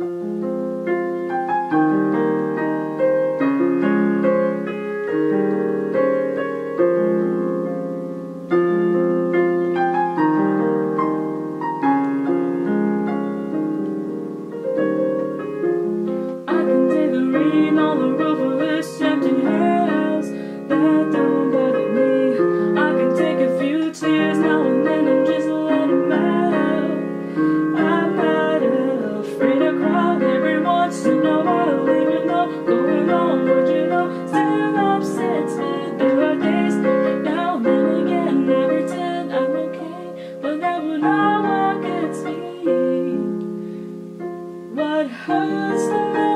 you hearts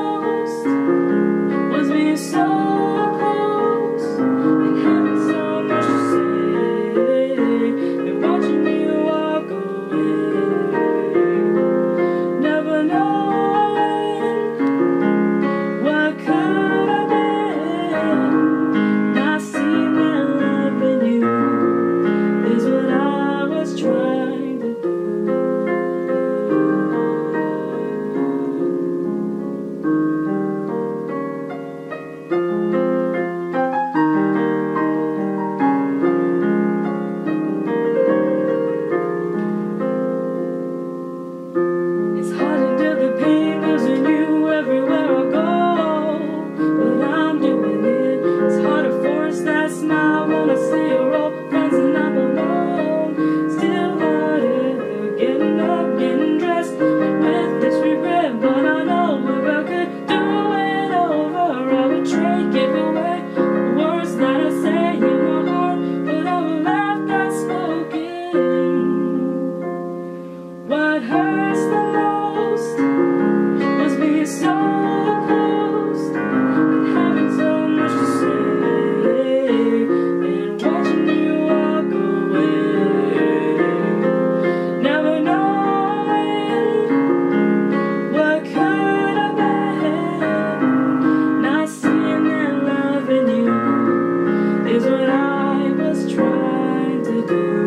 portrait given. do.